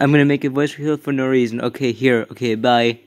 I'm gonna make a voice reveal for no reason. Okay, here. Okay, bye.